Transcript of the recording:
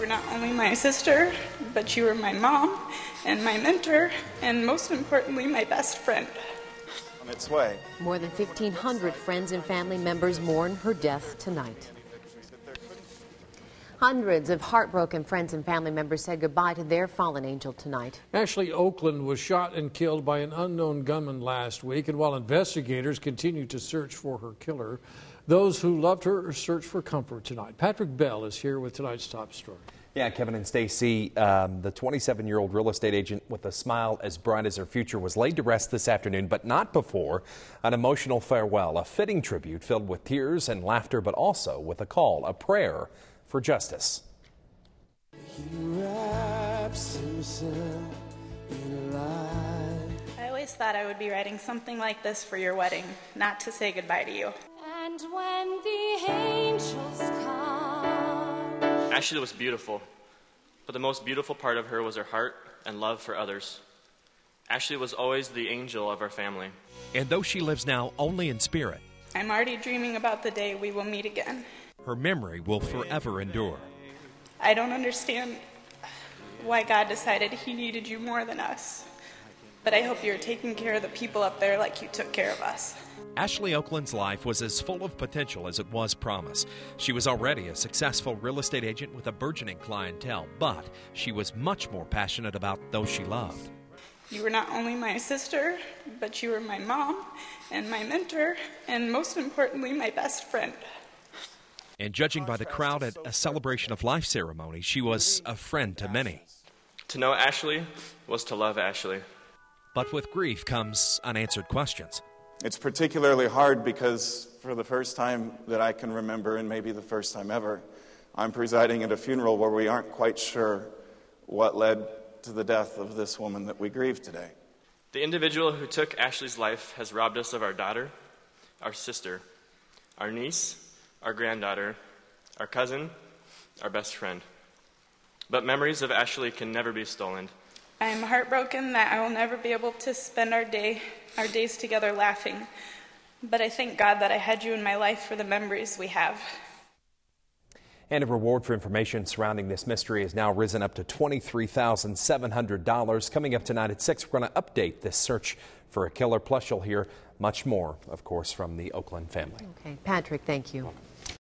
were not only my sister, but you were my mom and my mentor, and most importantly, my best friend. On its way. More than 1,500 friends and family members mourn her death tonight. Hundreds of heartbroken friends and family members said goodbye to their fallen angel tonight. Ashley Okland was shot and killed by an unknown gunman last week, and while investigators continue to search for her killer, those who loved her search for comfort tonight. Patrick Bell is here with tonight's top story. Yeah, Kevin and Stacy, um, the 27 year old real estate agent with a smile as bright as her future was laid to rest this afternoon, but not before an emotional farewell, a fitting tribute filled with tears and laughter, but also with a call, a prayer for justice. I always thought I would be writing something like this for your wedding, not to say goodbye to you. And when the angels come. Ashley was beautiful, but the most beautiful part of her was her heart and love for others. Ashley was always the angel of our family. And though she lives now only in spirit, I'm already dreaming about the day we will meet again. her memory will forever endure. I don't understand why God decided He needed you more than us. But I hope you're taking care of the people up there like you took care of us. Ashley Okland's life was as full of potential as it was promise. She was already a successful real estate agent with a burgeoning clientele, but she was much more passionate about those she loved. You were not only my sister, but you were my mom and my mentor, and most importantly, my best friend. And judging by the crowd at a celebration of life ceremony, she was a friend to many. To know Ashley was to love Ashley. But with grief comes unanswered questions. It's particularly hard because for the first time that I can remember, and maybe the first time ever, I'm presiding at a funeral where we aren't quite sure what led to the death of this woman that we grieve today. The individual who took Ashley's life has robbed us of our daughter, our sister, our niece, our granddaughter, our cousin, our best friend. But memories of Ashley can never be stolen. I am heartbroken that I will never be able to spend our day, our days together laughing. But I thank God that I had you in my life for the memories we have. And a reward for information surrounding this mystery has now risen up to $23,700. Coming up tonight at 6, we're going to update this search for a killer. Plus, you'll hear much more, of course, from the Okland family. Okay, Patrick, thank you.